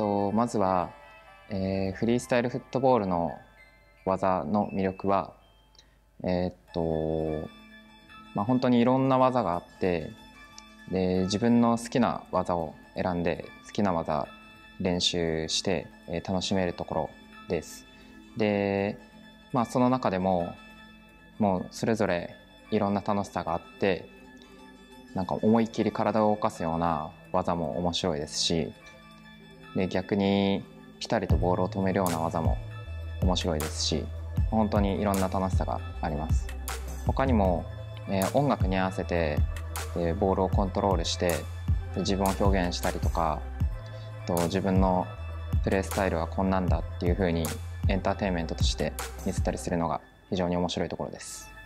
とまずは、えー、フリースタイルフットボールの技の魅力は、えー、っと、まあ、本当にいろんな技があってで自分の好きな技を選んで好きな技練習して、えー、楽しめるところです。で、まあ、その中でももうそれぞれいろんな楽しさがあってなんか思いっきり体を動かすような技も面白いですしで逆にピタリとボールを止めるような技も面白いですし本当にいろんな楽しさがあります他にも、えー、音楽に合わせて、えー、ボールをコントロールして自分を表現したりとかと自分のプレースタイルはこんなんだっていうふうにエンターテインメントとして見せたりするのが非常に面白いところです。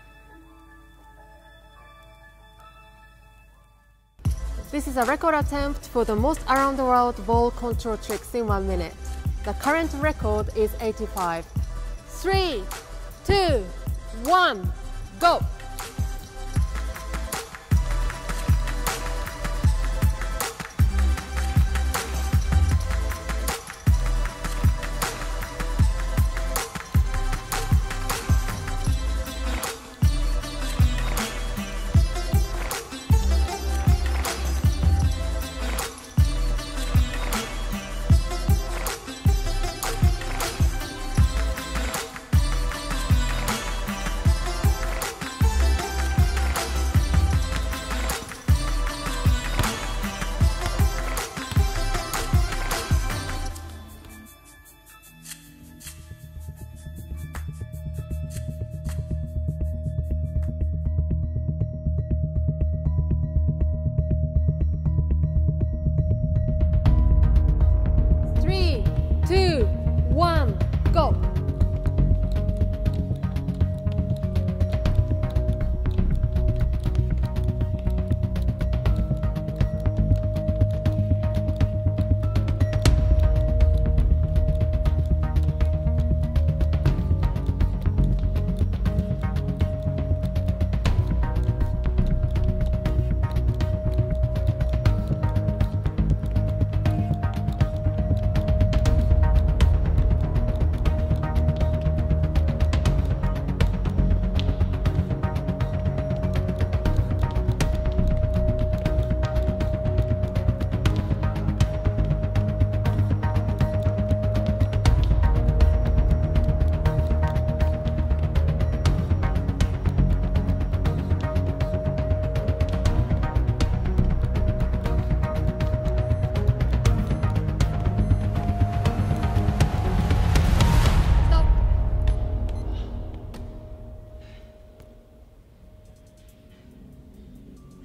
This is a record attempt for the most around the world ball control tricks in one minute. The current record is 85. 3, 2, 1, go! One.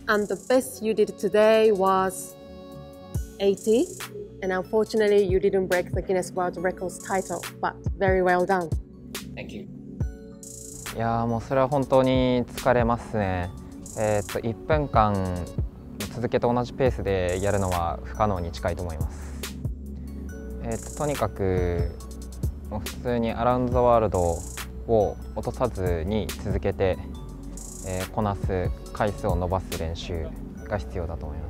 And the best you did today was 80 and unfortunately you didn't break the Guinness World Records title but very well done Thank you いやもうそれは本当に疲れますねえー、っと1分間続けて同じペースでやるのは不可能に近いと思いますえー、っととにかくもう普通にアラウンド・ザ・ワールドを落とさずに続けてこなす回数を伸ばす練習が必要だと思います。